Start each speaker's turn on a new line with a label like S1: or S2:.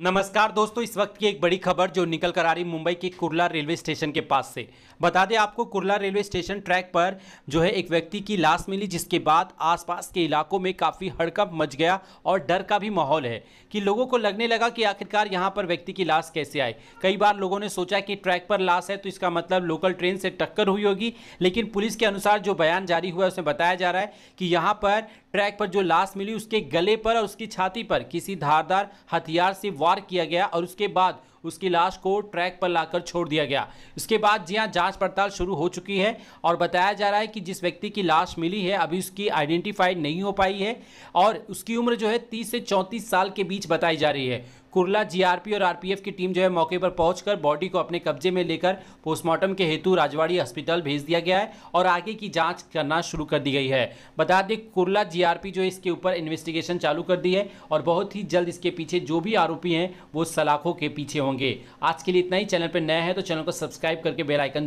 S1: नमस्कार दोस्तों, इस वक्त की एक बड़ी खबर जो निकल कर आ रही मुंबई के कुरला रेलवे स्टेशन के पास से। बता दें आपको, कुरला रेलवे स्टेशन ट्रैक पर जो है एक व्यक्ति की लाश मिली, जिसके बाद आसपास के इलाकों में काफ़ी हड़कंप मच गया और डर का भी माहौल है कि लोगों को लगने लगा कि आखिरकार यहाँ पर व्यक्ति की लाश कैसे आए कई बार लोगों ने सोचा कि ट्रैक पर लाश है तो इसका मतलब लोकल ट्रेन से टक्कर हुई होगी, लेकिन पुलिस के अनुसार जो बयान जारी हुआ है, उसमें बताया जा रहा है कि यहाँ पर ट्रैक पर जो लाश मिली, उसके गले पर और उसकी छाती पर किसी धारदार हथियार से वार किया गया और उसके बाद उसकी लाश को ट्रैक पर लाकर छोड़ दिया गया। इसके बाद जी हाँ जाँच पड़ताल शुरू हो चुकी है और बताया जा रहा है कि जिस व्यक्ति की लाश मिली है, अभी उसकी आइडेंटिफाइड नहीं हो पाई है और उसकी उम्र जो है तीस से चौंतीस साल के बीच बताई जा रही है। कुरला जीआरपी और आरपीएफ की टीम जो है मौके पर पहुंचकर बॉडी को अपने कब्जे में लेकर पोस्टमार्टम के हेतु राजवाड़ी हॉस्पिटल भेज दिया गया है और आगे की जाँच करना शुरू कर दी गई है। बता दें, कुरला जीआरपी जो है इसके ऊपर इन्वेस्टिगेशन चालू कर दी है और बहुत ही जल्द इसके पीछे जो भी आरोपी हैं, वो सलाखों के पीछे होंगे। आज के लिए इतना ही। चैनल पर नया है तो चैनल को सब्सक्राइब करके बेलाइकन